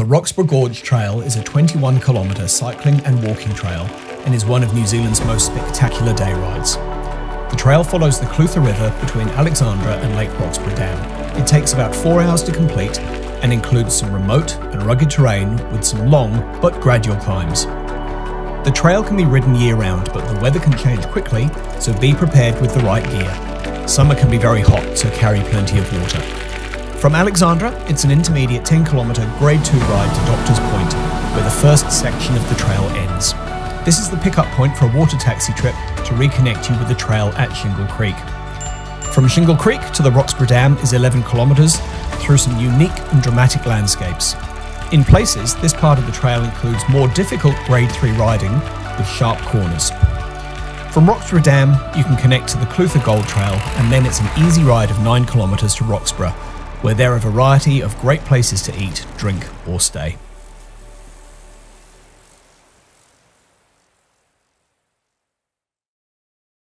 The Roxburgh Gorge Trail is a 21 kilometre cycling and walking trail and is one of New Zealand's most spectacular day rides. The trail follows the Clutha River between Alexandra and Lake Roxburgh Dam. It takes about four hours to complete and includes some remote and rugged terrain with some long but gradual climbs. The trail can be ridden year round, but the weather can change quickly, so be prepared with the right gear. Summer can be very hot, so carry plenty of water. From Alexandra, it's an intermediate 10 kilometre grade 2 ride to Doctor's Point, where the first section of the trail ends. This is the pickup point for a water taxi trip to reconnect you with the trail at Shingle Creek. From Shingle Creek to the Roxburgh Dam is 11 kilometres through some unique and dramatic landscapes. In places, this part of the trail includes more difficult grade 3 riding with sharp corners. From Roxburgh Dam, you can connect to the Clutha Gold Trail, and then it's an easy ride of 9 kilometres to Roxburgh, where there are a variety of great places to eat, drink, or stay.